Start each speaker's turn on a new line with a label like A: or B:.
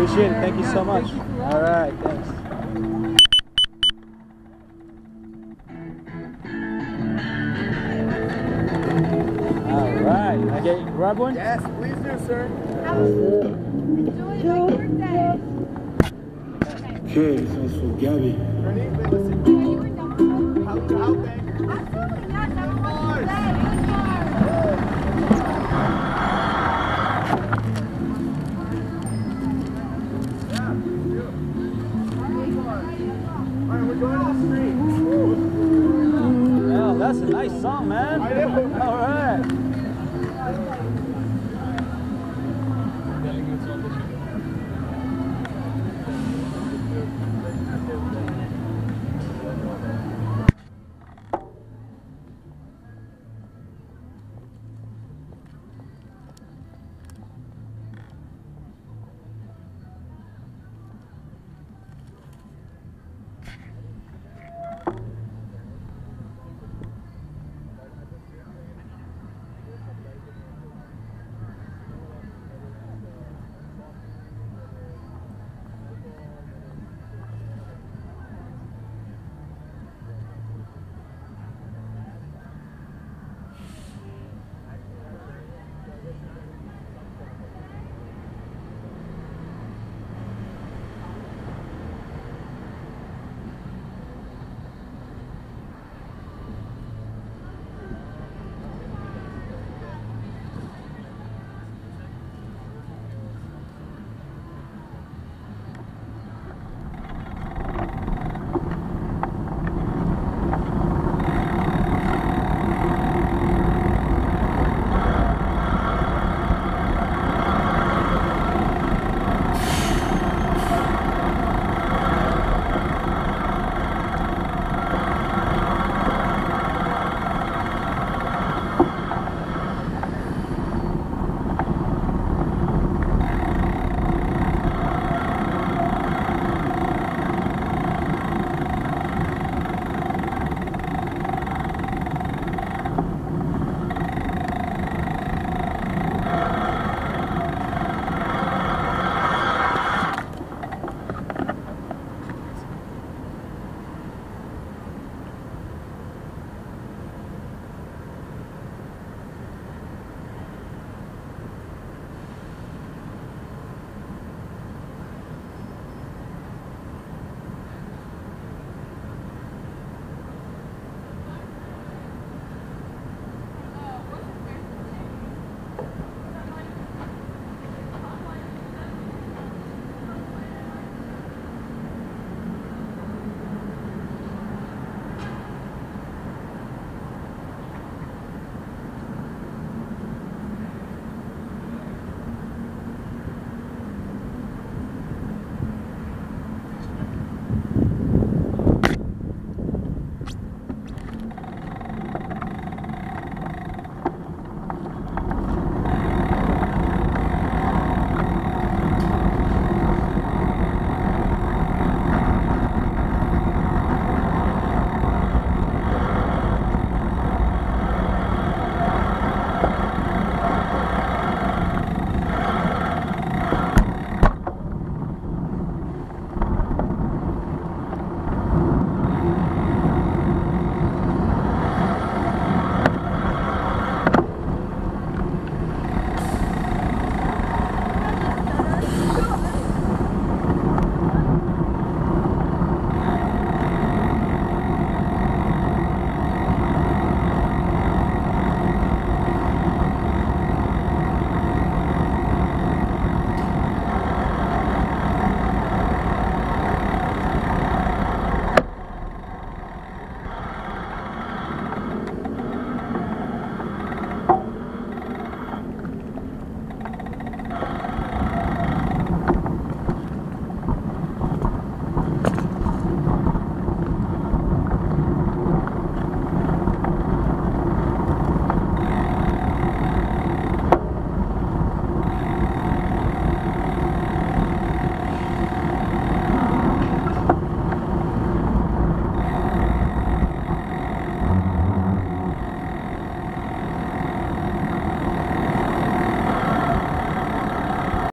A: Appreciate it. Thank you so much. All right, thanks. All right. I get grab one?
B: Yes, please do, sir.
C: Enjoy your birthday.
D: Okay, sounds for Gabby.
B: Ernie, wait, listen.
C: You were done.
B: How, how big?
C: Absolutely not. That's a nice song, man. All right.